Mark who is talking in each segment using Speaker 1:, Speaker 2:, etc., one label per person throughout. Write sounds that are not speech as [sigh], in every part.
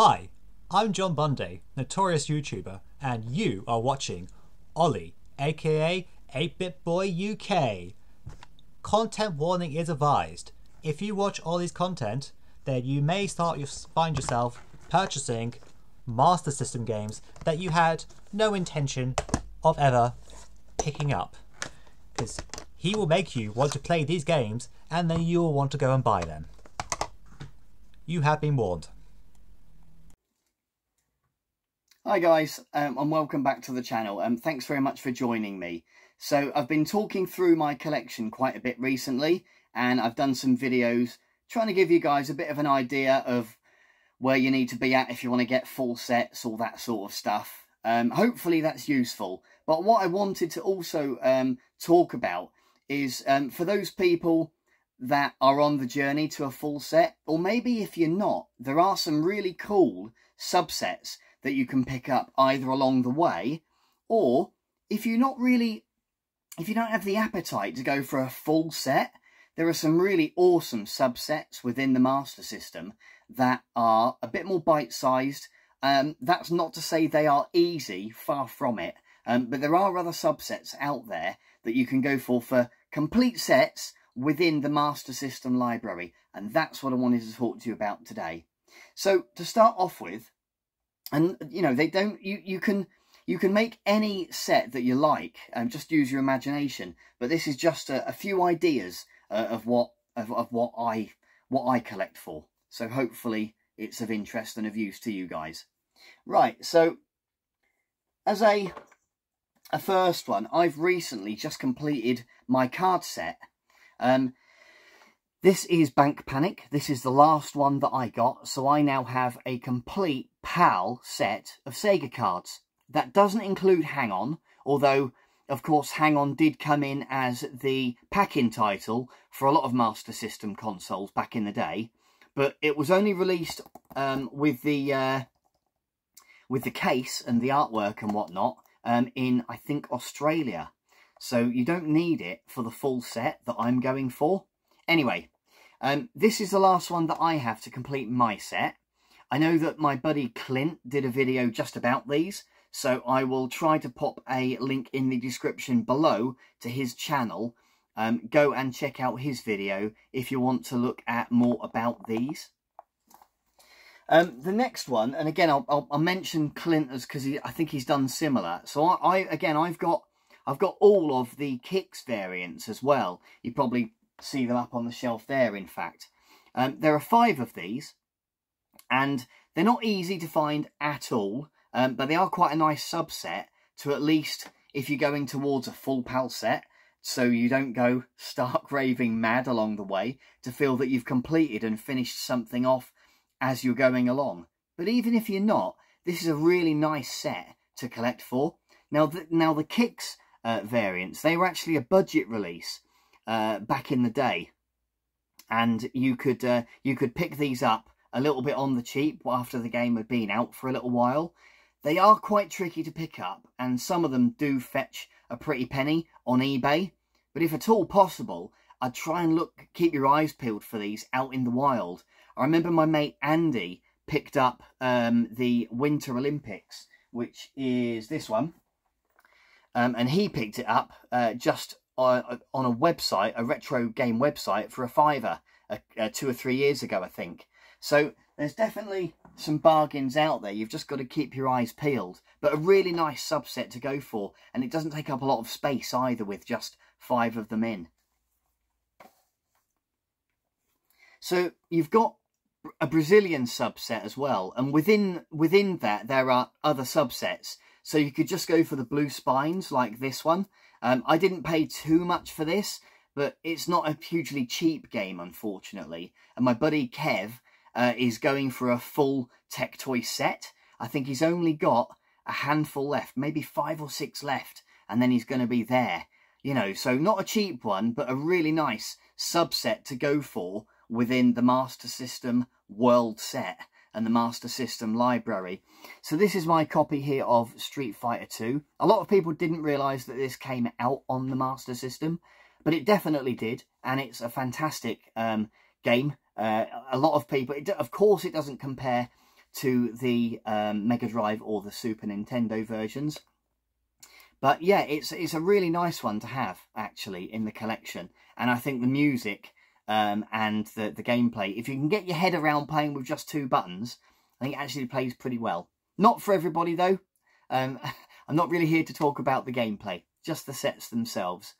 Speaker 1: Hi, I'm John Bundy, notorious YouTuber, and you are watching Ollie, aka 8-Bit Boy UK. Content warning is advised. If you watch Ollie's content, then you may start your, find yourself purchasing Master System games that you had no intention of ever picking up. Because he will make you want to play these games and then you will want to go and buy them. You have been warned.
Speaker 2: Hi guys, um, and welcome back to the channel. Um, thanks very much for joining me. So I've been talking through my collection quite a bit recently, and I've done some videos trying to give you guys a bit of an idea of where you need to be at if you want to get full sets, all that sort of stuff. Um, hopefully that's useful. But what I wanted to also um, talk about is um, for those people that are on the journey to a full set, or maybe if you're not, there are some really cool subsets that you can pick up either along the way or if you're not really if you don't have the appetite to go for a full set there are some really awesome subsets within the master system that are a bit more bite-sized. Um, that's not to say they are easy far from it um, but there are other subsets out there that you can go for for complete sets within the master system library and that's what I wanted to talk to you about today. So to start off with and you know they don't you you can you can make any set that you like and um, just use your imagination. But this is just a, a few ideas uh, of what of, of what i what i collect for. So hopefully it's of interest and of use to you guys. Right so as a a first one i've recently just completed my card set. Um this is Bank Panic. This is the last one that I got, so I now have a complete PAL set of Sega cards. That doesn't include Hang On, although, of course, Hang On did come in as the pack-in title for a lot of Master System consoles back in the day, but it was only released um, with the uh, with the case and the artwork and whatnot um, in, I think, Australia. So you don't need it for the full set that I'm going for. Anyway, um, this is the last one that I have to complete my set. I know that my buddy Clint did a video just about these, so I will try to pop a link in the description below to his channel. Um, go and check out his video if you want to look at more about these. Um, the next one, and again, I'll, I'll, I'll mention Clint as because I think he's done similar. So I, I, again, I've got I've got all of the Kixx variants as well. You probably see them up on the shelf there, in fact. Um, there are five of these, and they're not easy to find at all, um, but they are quite a nice subset to at least, if you're going towards a full PAL set, so you don't go [laughs] stark raving mad along the way, to feel that you've completed and finished something off as you're going along. But even if you're not, this is a really nice set to collect for. Now, the, now the Kixx uh, variants, they were actually a budget release, uh, back in the day, and you could uh, you could pick these up a little bit on the cheap after the game had been out for a little while. They are quite tricky to pick up, and some of them do fetch a pretty penny on eBay. But if at all possible, I'd try and look, keep your eyes peeled for these out in the wild. I remember my mate Andy picked up um, the Winter Olympics, which is this one. Um, and he picked it up uh, just on, a website, a retro game website, for a fiver two or three years ago, I think. So there's definitely some bargains out there. You've just got to keep your eyes peeled. But a really nice subset to go for. And it doesn't take up a lot of space either with just five of them in. So you've got a Brazilian subset as well. And within within that, there are other subsets. So you could just go for the blue spines like this one. Um, I didn't pay too much for this, but it's not a hugely cheap game, unfortunately. And my buddy Kev uh, is going for a full Tectoy set. I think he's only got a handful left, maybe five or six left, and then he's going to be there. You know, so not a cheap one, but a really nice subset to go for within the Master System world set and the Master System library. So this is my copy here of Street Fighter 2. A lot of people didn't realise that this came out on the Master System, but it definitely did, and it's a fantastic um, game. Uh, a lot of people, it, of course it doesn't compare to the um, Mega Drive or the Super Nintendo versions. But yeah, it's it's a really nice one to have actually in the collection, and I think the music um, and the the gameplay, if you can get your head around playing with just two buttons, I think it actually plays pretty well. Not for everybody though. Um, [laughs] I'm not really here to talk about the gameplay, just the sets themselves.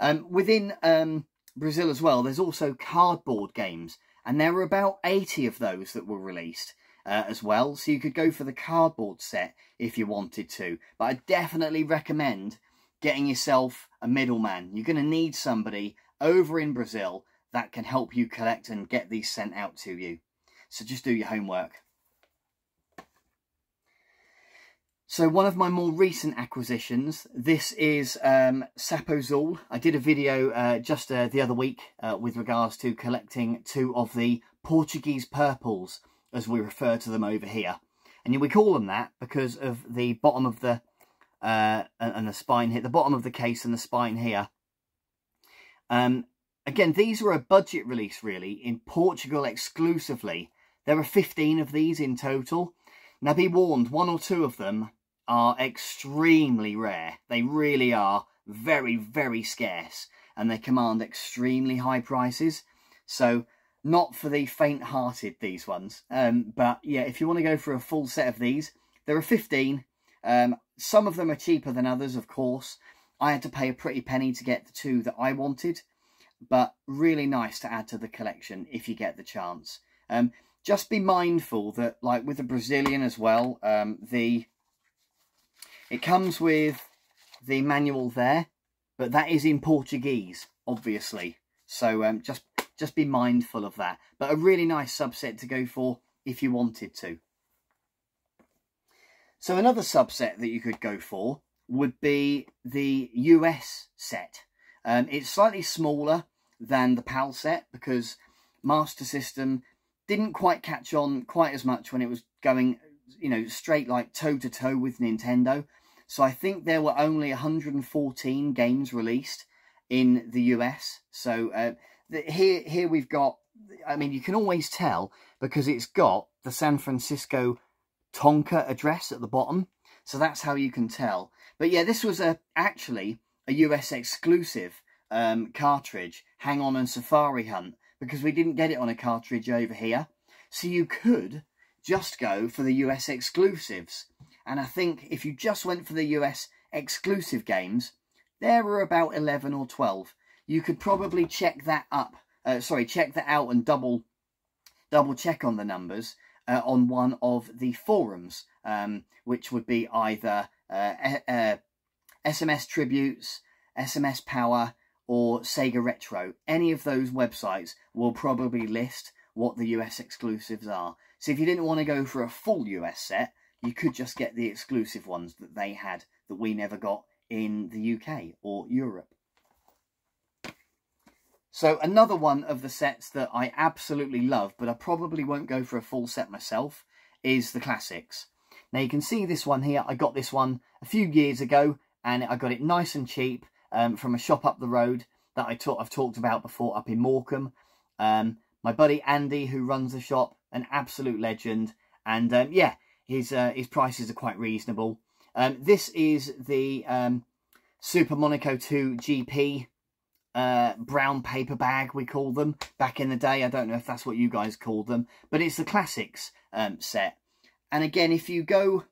Speaker 2: Um, within um, Brazil as well, there's also cardboard games, and there were about 80 of those that were released uh, as well. So you could go for the cardboard set if you wanted to. But I definitely recommend getting yourself a middleman. You're going to need somebody over in Brazil that can help you collect and get these sent out to you. So just do your homework. So one of my more recent acquisitions, this is um, Sapo Xulé. I did a video uh, just uh, the other week uh, with regards to collecting two of the Portuguese purples as we refer to them over here. And we call them that because of the bottom of the uh, and the spine here, the bottom of the case and the spine here. Um, again, these were a budget release, really, in Portugal exclusively. There are 15 of these in total. Now, be warned, one or two of them are extremely rare. They really are very, very scarce, and they command extremely high prices. So not for the faint-hearted, these ones. Um, but yeah, if you want to go for a full set of these, there are 15. Um, some of them are cheaper than others, of course. I had to pay a pretty penny to get the two that I wanted. But really nice to add to the collection if you get the chance. Um, just be mindful that, like with the Brazilian as well, um, the it comes with the manual there, but that is in Portuguese, obviously. So um, just just be mindful of that. But a really nice subset to go for if you wanted to. So another subset that you could go for would be the US set. Um, it's slightly smaller than the PAL set because Master System didn't quite catch on quite as much when it was going, you know, straight like toe to toe with Nintendo. So I think there were only 114 games released in the US. So uh, here here we've got I mean you can always tell because it's got the San Francisco Tonka address at the bottom so that's how you can tell but yeah this was a actually a US exclusive um, cartridge Hang On and Safari Hunt because we didn't get it on a cartridge over here so you could just go for the US exclusives and I think if you just went for the US exclusive games there were about 11 or 12 you could probably check that up. Uh, sorry, check that out and double double check on the numbers uh, on one of the forums, um, which would be either SMS Tributes, SMS Power, or Sega Retro. Any of those websites will probably list what the US exclusives are. So if you didn't want to go for a full US set, you could just get the exclusive ones that they had that we never got in the UK or Europe. So another one of the sets that I absolutely love, but I probably won't go for a full set myself, is the Classics. Now you can see this one here, I got this one a few years ago, and I got it nice and cheap um, from a shop up the road that I I've talked about before up in Morecambe. Um, my buddy Andy, who runs the shop, an absolute legend, and um, yeah, his uh, his prices are quite reasonable. Um, this is the um, Super Monaco 2 GP uh, brown paper bag, we call them, back in the day. I don't know if that's what you guys call them, but it's the classics um, set. And again, if you go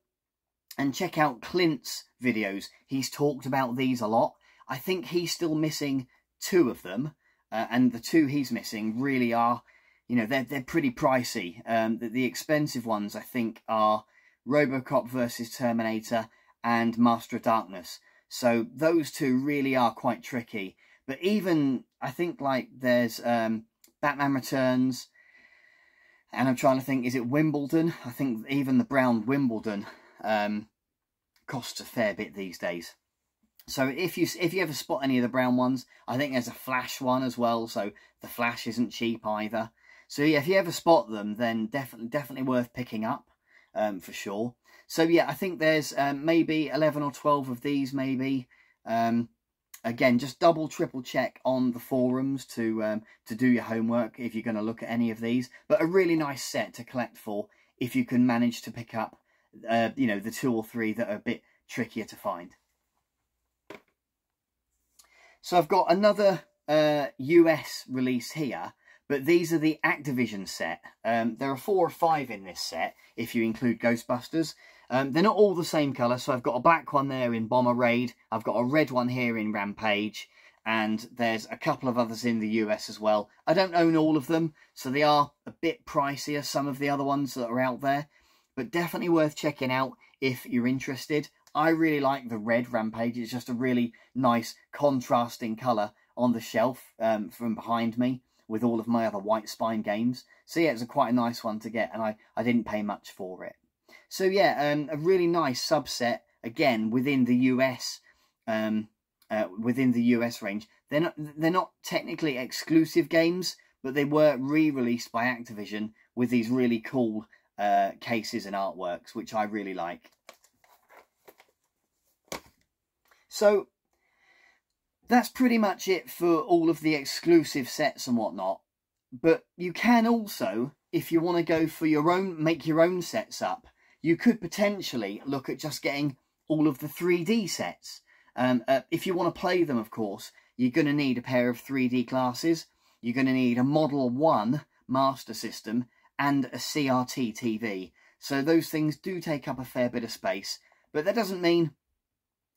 Speaker 2: and check out Clint's videos, he's talked about these a lot. I think he's still missing two of them, uh, and the two he's missing really are, you know, they're, they're pretty pricey. Um, the, the expensive ones, I think, are Robocop versus Terminator and Master of Darkness. So those two really are quite tricky. But even, I think, like, there's um, Batman Returns, and I'm trying to think, is it Wimbledon? I think even the brown Wimbledon um, costs a fair bit these days. So if you if you ever spot any of the brown ones, I think there's a Flash one as well. So the Flash isn't cheap either. So yeah, if you ever spot them, then definitely definitely worth picking up um, for sure. So yeah, I think there's um, maybe 11 or 12 of these maybe. Um, again, just double, triple check on the forums to um, to do your homework if you're going to look at any of these. But a really nice set to collect for if you can manage to pick up, uh, you know, the two or three that are a bit trickier to find. So I've got another uh, US release here, but these are the Activision set. Um, there are four or five in this set, if you include Ghostbusters. Um, they're not all the same colour, so I've got a black one there in Bomber Raid, I've got a red one here in Rampage, and there's a couple of others in the US as well. I don't own all of them, so they are a bit pricier, some of the other ones that are out there, but definitely worth checking out if you're interested. I really like the red Rampage, it's just a really nice contrasting colour on the shelf um, from behind me with all of my other White Spine games. So yeah, it's a quite a nice one to get, and I, I didn't pay much for it. So yeah, um, a really nice subset, again, within the US um, uh, within the US range. They're not they're not technically exclusive games, but they were re-released by Activision with these really cool uh, cases and artworks, which I really like. So that's pretty much it for all of the exclusive sets and whatnot. But you can also, if you want to go for your own, make your own sets up, you could potentially look at just getting all of the 3D sets. Um, uh, if you want to play them, of course, you're going to need a pair of 3D glasses. You're going to need a Model 1 Master System and a CRT TV. So those things do take up a fair bit of space. But that doesn't mean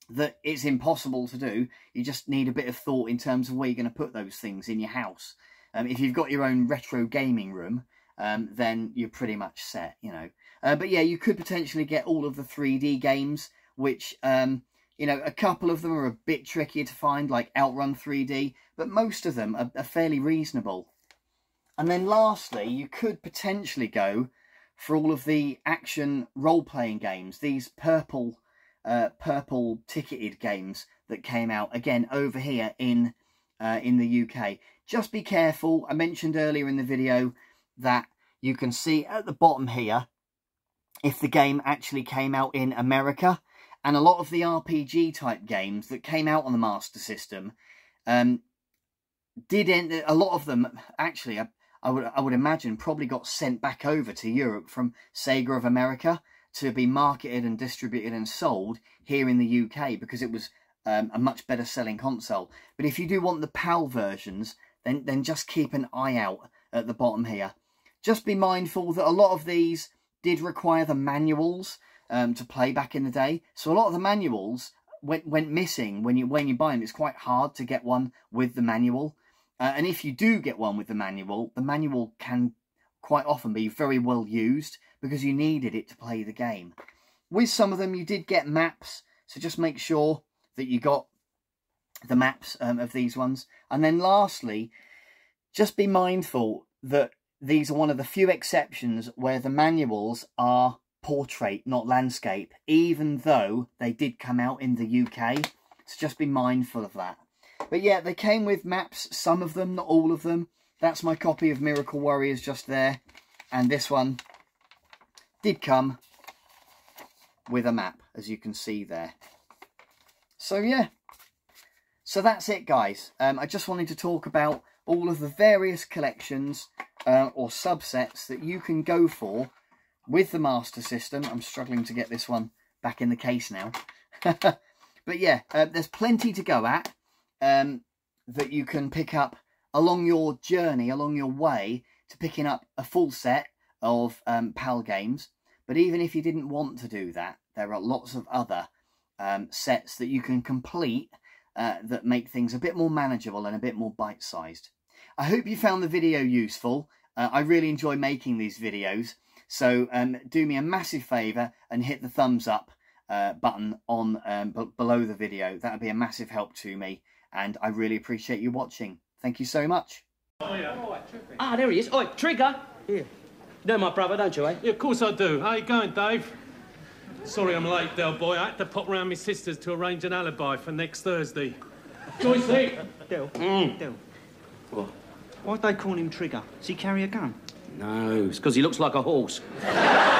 Speaker 2: that it's impossible to do. You just need a bit of thought in terms of where you're going to put those things in your house. Um, if you've got your own retro gaming room, um, then you're pretty much set, you know. Uh, but yeah, you could potentially get all of the 3D games, which um, you know, a couple of them are a bit trickier to find, like Outrun 3D, but most of them are, are fairly reasonable. And then lastly, you could potentially go for all of the action role-playing games, these purple uh, purple ticketed games that came out, again, over here in, uh, in the UK. Just be careful. I mentioned earlier in the video that you can see at the bottom here if the game actually came out in America and a lot of the RPG type games that came out on the Master System um, did end, a lot of them actually I, would I would imagine probably got sent back over to Europe from Sega of America to be marketed and distributed and sold here in the UK because it was um, a much better selling console. But if you do want the PAL versions, then then just keep an eye out at the bottom here. Just be mindful that a lot of these did require the manuals um, to play back in the day. So a lot of the manuals went went missing when you when you buy them. It's quite hard to get one with the manual. Uh, and if you do get one with the manual, the manual can quite often be very well used because you needed it to play the game. With some of them, you did get maps, so just make sure that you got the maps um, of these ones. And then lastly, just be mindful that these are one of the few exceptions where the manuals are portrait, not landscape, even though they did come out in the UK. So just be mindful of that. But yeah, they came with maps, some of them, not all of them. That's my copy of Miracle Warriors just there. And this one did come with a map, as you can see there. So yeah, so that's it guys. Um, I just wanted to talk about all of the various collections uh, or subsets that you can go for with the Master System. I'm struggling to get this one back in the case now. [laughs] but yeah, uh, there's plenty to go at um, that you can pick up along your journey, along your way to picking up a full set of um, PAL games. But even if you didn't want to do that, there are lots of other um, sets that you can complete uh, that make things a bit more manageable and a bit more bite-sized. I hope you found the video useful. Uh, I really enjoy making these videos. So um, do me a massive favour and hit the thumbs up uh, button on um, below the video. That would be a massive help to me and I really appreciate you watching. Thank you so much.
Speaker 3: Oh, yeah. Ah, there he is. Oh, Trigger. Here. You know my brother, don't you, eh?
Speaker 4: Yeah, of course I do. How you going, Dave? Sorry I'm late, Del Boy. I had to pop round my sister's to arrange an alibi for next Thursday. Joyce,
Speaker 3: Del. Mm. Del. What? Why'd they call him Trigger? Does he carry a gun? No, it's because he looks like a horse. [laughs]